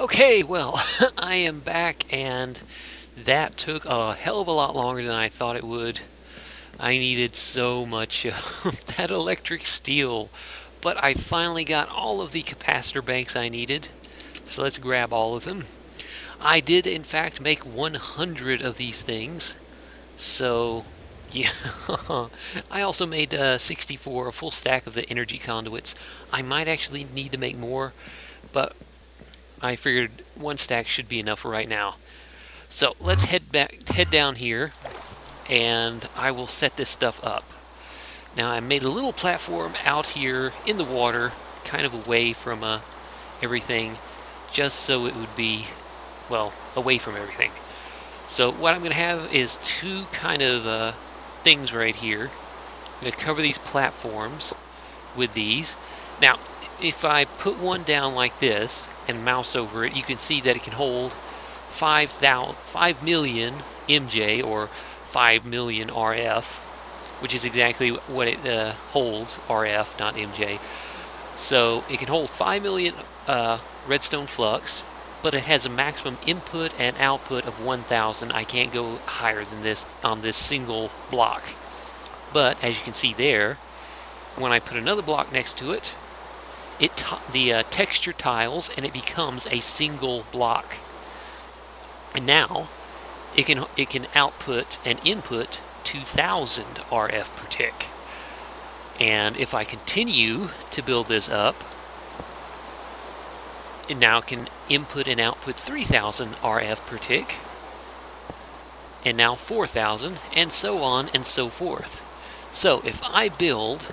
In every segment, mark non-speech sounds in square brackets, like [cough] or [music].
Okay, well, [laughs] I am back and that took a hell of a lot longer than I thought it would. I needed so much [laughs] of that electric steel, but I finally got all of the capacitor banks I needed. So let's grab all of them. I did in fact make 100 of these things. So [laughs] yeah, I also made uh, 64, a full stack of the energy conduits. I might actually need to make more, but I figured one stack should be enough right now. So let's head back, head down here, and I will set this stuff up. Now I made a little platform out here in the water, kind of away from uh, everything, just so it would be, well, away from everything. So what I'm going to have is two kind of uh, things right here. I'm going to cover these platforms with these. Now, if I put one down like this, and mouse over it, you can see that it can hold 5, 5 million MJ or 5 million RF, which is exactly what it uh, holds, RF, not MJ. So it can hold 5 million uh, redstone flux, but it has a maximum input and output of 1000. I can't go higher than this on this single block. But as you can see there, when I put another block next to it, it the uh, texture tiles and it becomes a single block. And now it can it can output and input 2000 RF per tick. And if I continue to build this up, it now can input and output 3000 RF per tick. And now 4000 and so on and so forth. So if I build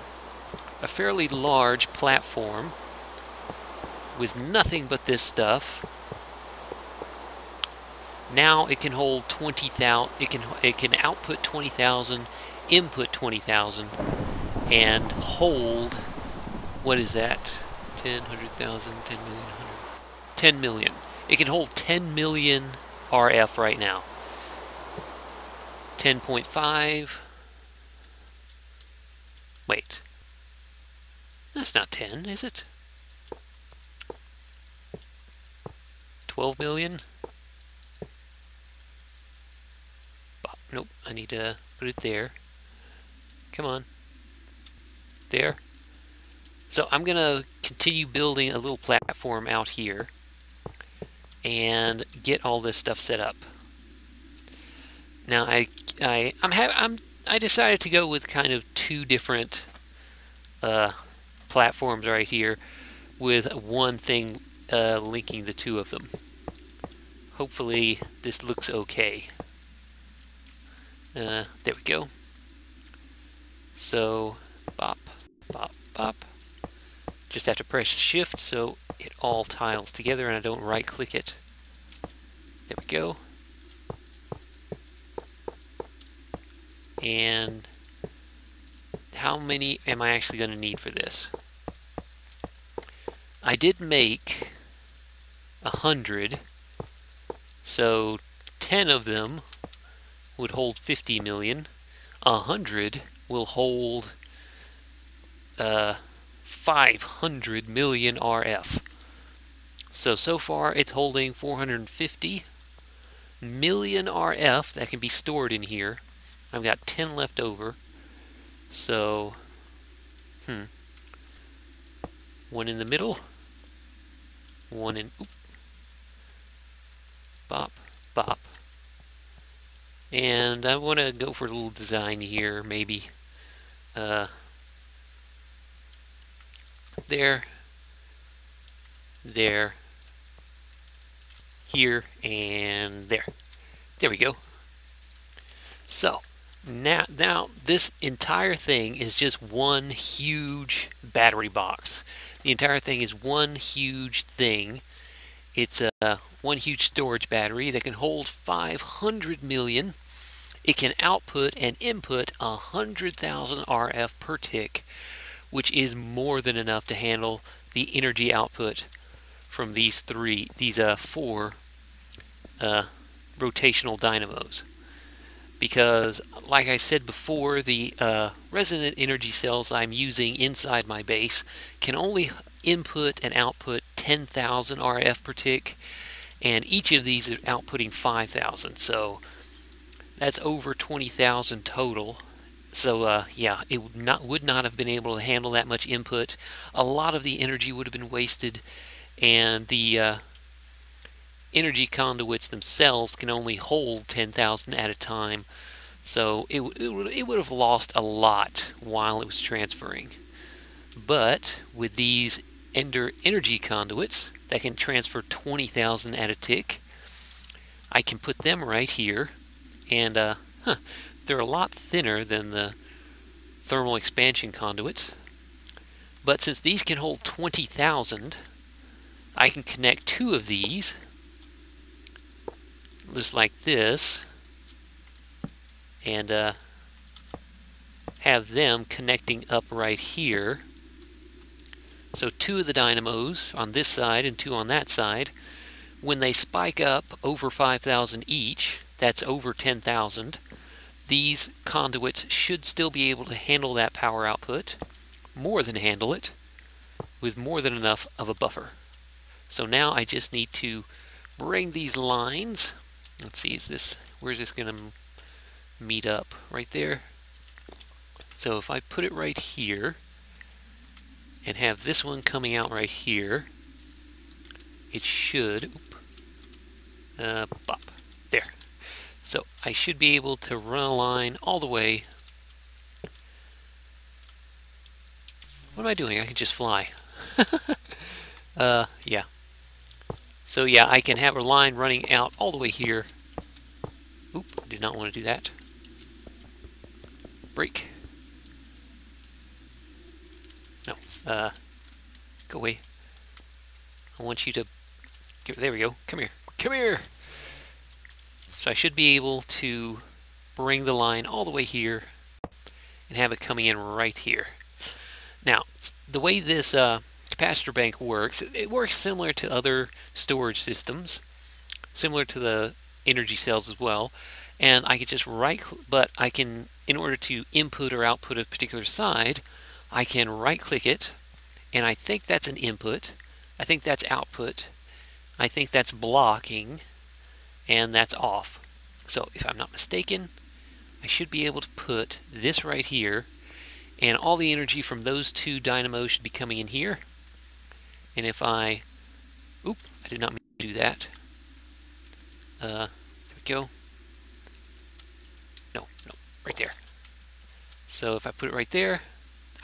a fairly large platform with nothing but this stuff. Now it can hold 20,000, it can, it can output 20,000, input 20,000, and hold, what is that? 10, 100,000, 10 million, 10 million. It can hold 10 million RF right now. 10.5, wait, that's not 10, is it? 12 million? Nope, I need to put it there. Come on. There. So I'm going to continue building a little platform out here and get all this stuff set up. Now I I I'm I'm I decided to go with kind of two different uh, platforms right here with one thing uh, linking the two of them. Hopefully this looks okay. Uh, there we go. So, bop, bop, bop. Just have to press shift so it all tiles together and I don't right click it. There we go. And how many am I actually going to need for this? I did make a hundred, so 10 of them would hold 50 million. A hundred will hold uh, 500 million RF. So, so far it's holding 450 million RF that can be stored in here. I've got 10 left over. So, hmm. One in the middle. One in, oop, bop, bop. And I want to go for a little design here, maybe. Uh, there, there, here, and there. There we go. So, now, now this entire thing is just one huge battery box. The entire thing is one huge thing. It's a one huge storage battery that can hold 500 million. It can output and input 100,000 RF per tick, which is more than enough to handle the energy output from these three, these uh, four uh, rotational dynamos because like I said before the uh, resonant energy cells I'm using inside my base can only input and output 10,000 RF per tick, and each of these is outputting 5,000. So that's over 20,000 total. So uh, yeah, it would not would not have been able to handle that much input. A lot of the energy would have been wasted, and the uh, energy conduits themselves can only hold 10,000 at a time. So it, it, it would have lost a lot while it was transferring. But with these ender energy conduits that can transfer 20,000 at a tick, I can put them right here. And uh, huh, they're a lot thinner than the thermal expansion conduits. But since these can hold 20,000, I can connect two of these just like this and uh, have them connecting up right here. So two of the dynamos on this side and two on that side, when they spike up over 5,000 each, that's over 10,000, these conduits should still be able to handle that power output, more than handle it, with more than enough of a buffer. So now I just need to bring these lines Let's see, is this, where's this going to meet up? Right there? So if I put it right here, and have this one coming out right here, it should, oop, uh, bop, there. So I should be able to run a line all the way. What am I doing? I can just fly. [laughs] uh, yeah. So yeah, I can have a line running out all the way here. Oop, did not want to do that. Break. No, uh, go away. I want you to, get, there we go, come here, come here! So I should be able to bring the line all the way here and have it coming in right here. Now, the way this uh, capacitor bank works, it works similar to other storage systems, similar to the energy cells as well. And I could just right, but I can, in order to input or output a particular side, I can right click it, and I think that's an input. I think that's output. I think that's blocking, and that's off. So if I'm not mistaken, I should be able to put this right here, and all the energy from those two dynamos should be coming in here. And if I, oop, I did not mean to do that. Uh, there we go. No, no, right there. So if I put it right there,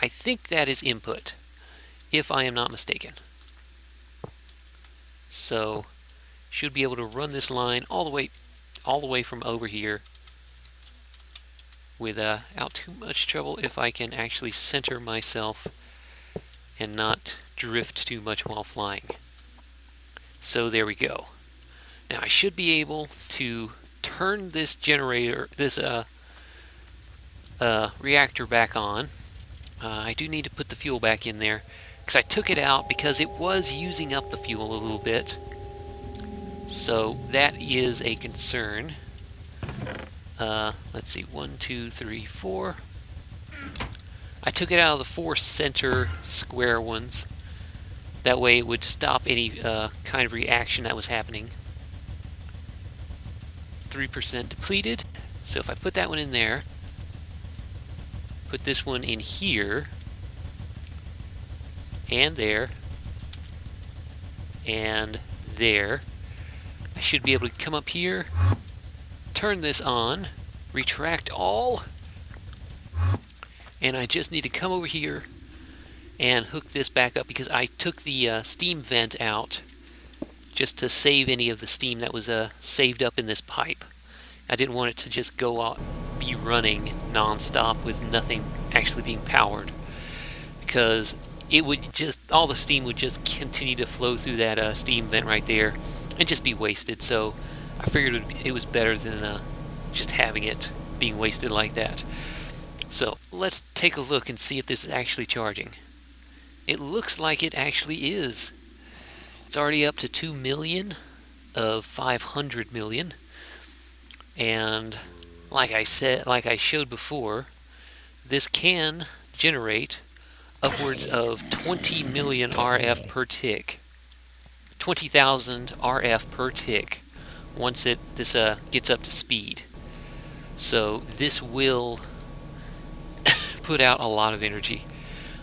I think that is input, if I am not mistaken. So should be able to run this line all the way all the way from over here without too much trouble if I can actually center myself and not drift too much while flying. So there we go. Now I should be able to turn this generator, this uh, uh, reactor back on. Uh, I do need to put the fuel back in there because I took it out because it was using up the fuel a little bit. So that is a concern. Uh, let's see, one, two, three, four. I took it out of the four center square ones. That way it would stop any uh, kind of reaction that was happening. 3% depleted. So if I put that one in there, put this one in here, and there, and there, I should be able to come up here, turn this on, retract all, and I just need to come over here and hook this back up because I took the uh, steam vent out just to save any of the steam that was uh, saved up in this pipe. I didn't want it to just go out, be running non-stop with nothing actually being powered because it would just, all the steam would just continue to flow through that uh, steam vent right there and just be wasted. So I figured it, be, it was better than uh, just having it being wasted like that. So let's take a look and see if this is actually charging. It looks like it actually is. It's already up to 2 million of 500 million. And like I said, like I showed before, this can generate upwards of 20 million RF per tick. 20,000 RF per tick once it this uh, gets up to speed. So this will [laughs] put out a lot of energy.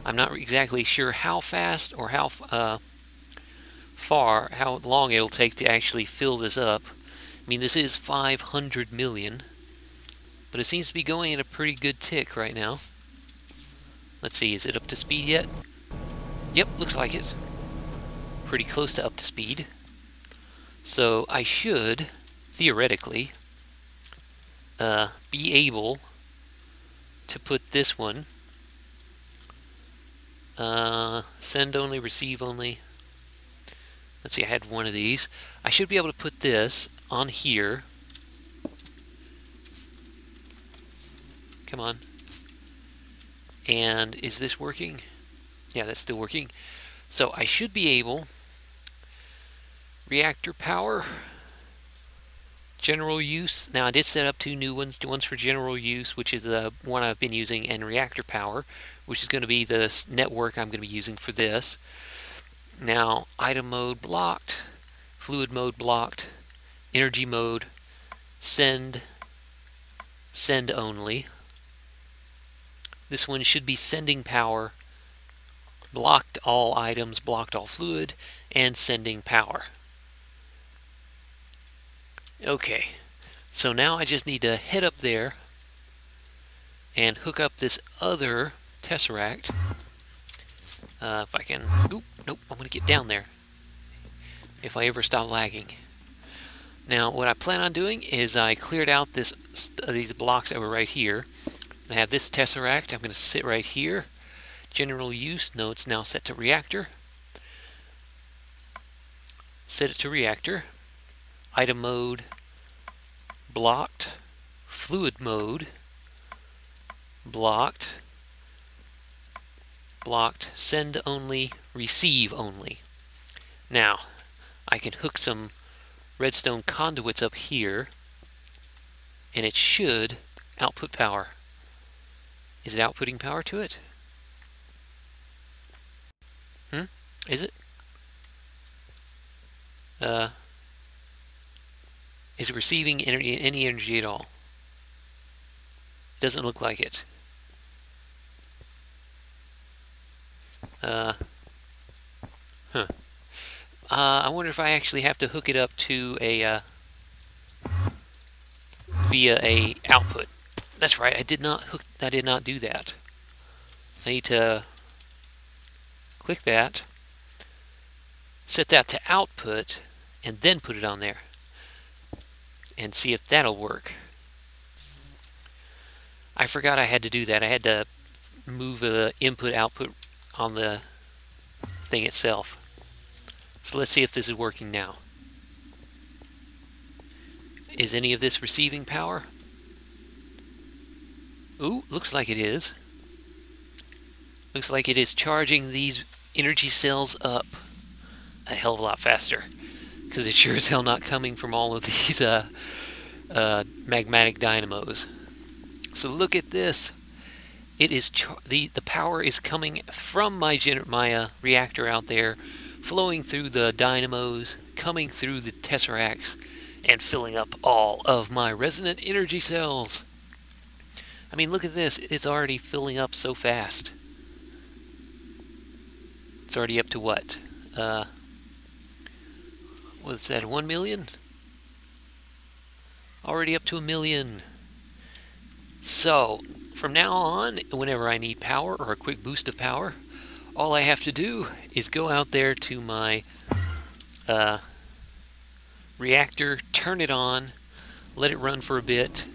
I'm not exactly sure how fast or how uh, far, how long it'll take to actually fill this up. I mean, this is 500 million, but it seems to be going at a pretty good tick right now. Let's see, is it up to speed yet? Yep, looks like it. Pretty close to up to speed. So I should, theoretically, uh, be able to put this one uh, send only, receive only. Let's see, I had one of these. I should be able to put this on here. Come on. And is this working? Yeah, that's still working. So I should be able reactor power general use. Now I did set up two new ones The one's for general use which is the one I've been using and reactor power which is going to be the network I'm going to be using for this. Now item mode blocked fluid mode blocked energy mode send send only. This one should be sending power blocked all items blocked all fluid and sending power Okay, so now I just need to head up there and hook up this other tesseract. Uh, if I can, oop, nope, I'm going to get down there if I ever stop lagging. Now, what I plan on doing is I cleared out this uh, these blocks that were right here. I have this tesseract. I'm going to sit right here. General use. No, it's now set to reactor. Set it to reactor item mode, blocked, fluid mode, blocked, blocked, send only, receive only. Now, I can hook some redstone conduits up here, and it should output power. Is it outputting power to it? Hmm? Is it? Uh, is receiving any, any energy at all? Doesn't look like it. Uh, huh. Uh, I wonder if I actually have to hook it up to a uh, via a output. That's right. I did not hook. I did not do that. I need to click that, set that to output, and then put it on there and see if that'll work. I forgot I had to do that. I had to move the input output on the thing itself. So let's see if this is working now. Is any of this receiving power? Ooh, looks like it is. Looks like it is charging these energy cells up a hell of a lot faster because it's sure as hell not coming from all of [laughs] these uh, uh, magmatic dynamos. So look at this. It is the the power is coming from my my uh, reactor out there, flowing through the dynamos, coming through the tesseracts, and filling up all of my resonant energy cells. I mean, look at this. It's already filling up so fast. It's already up to what? Uh, what's that, 1 million? Already up to a million. So, from now on, whenever I need power or a quick boost of power, all I have to do is go out there to my uh, reactor, turn it on, let it run for a bit,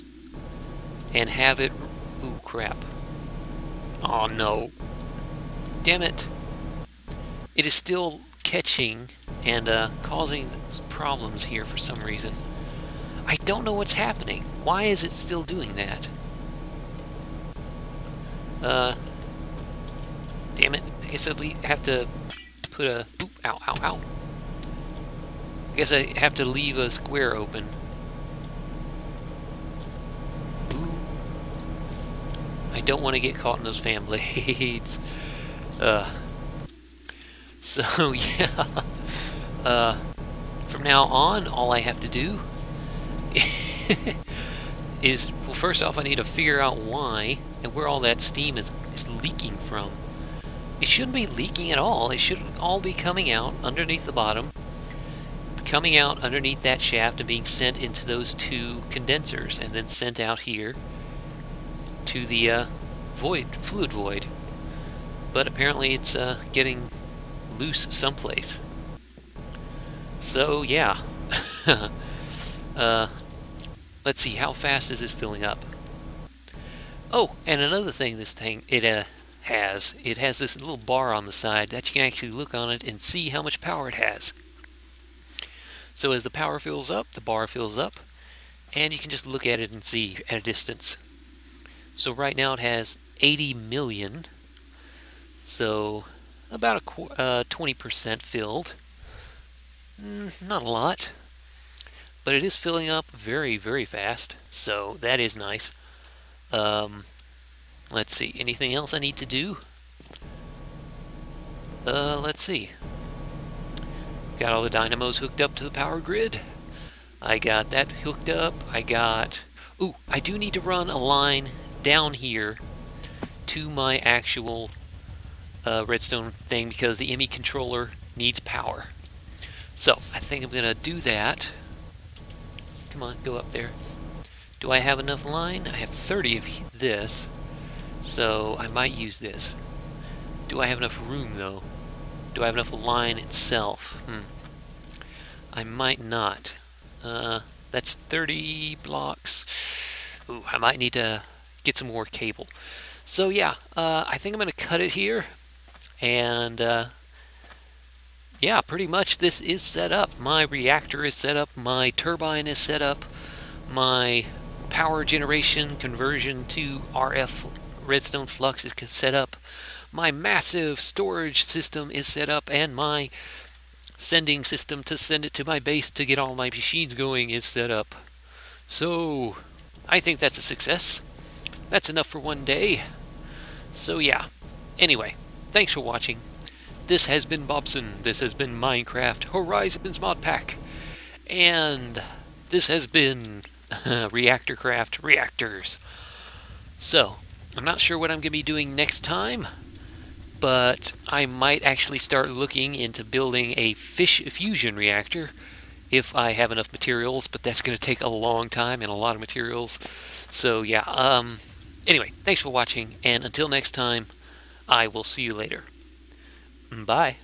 and have it... Ooh, crap. Oh, no. Damn it. It is still catching and uh, causing problems here for some reason. I don't know what's happening. Why is it still doing that? Uh, damn it. I guess I have to put a... Oop, ow, ow, ow. I guess I have to leave a square open. Ooh. I don't want to get caught in those fan [laughs] blades. uh, so, [laughs] yeah. uh, from now on, all I have to do [laughs] is, well, first off, I need to figure out why and where all that steam is, is leaking from. It shouldn't be leaking at all. It should all be coming out underneath the bottom, coming out underneath that shaft and being sent into those two condensers and then sent out here to the uh, void, fluid void. But apparently it's uh, getting loose someplace. So yeah, [laughs] uh, let's see how fast is this filling up. Oh, and another thing this thing it uh, has, it has this little bar on the side that you can actually look on it and see how much power it has. So as the power fills up, the bar fills up, and you can just look at it and see at a distance. So right now it has 80 million, so about a 20% uh, filled. Mm, not a lot, but it is filling up very, very fast, so that is nice. Um, let's see, anything else I need to do? Uh, let's see. Got all the dynamos hooked up to the power grid. I got that hooked up. I got... Ooh, I do need to run a line down here to my actual uh, redstone thing because the ME controller needs power. So, I think I'm going to do that. Come on, go up there. Do I have enough line? I have 30 of this, so I might use this. Do I have enough room, though? Do I have enough line itself? Hmm. I might not. Uh, that's 30 blocks. Ooh, I might need to get some more cable. So yeah, uh, I think I'm going to cut it here. And uh, yeah, pretty much this is set up. My reactor is set up. My turbine is set up. My power generation conversion to RF redstone flux is set up. My massive storage system is set up. And my sending system to send it to my base to get all my machines going is set up. So, I think that's a success. That's enough for one day. So yeah. Anyway, thanks for watching. This has been Bobson. This has been Minecraft Horizons Mod Pack. And this has been [laughs] Reactorcraft Reactors. So, I'm not sure what I'm going to be doing next time, but I might actually start looking into building a fish fusion reactor if I have enough materials, but that's going to take a long time and a lot of materials. So yeah, um, Anyway, thanks for watching, and until next time, I will see you later. Bye.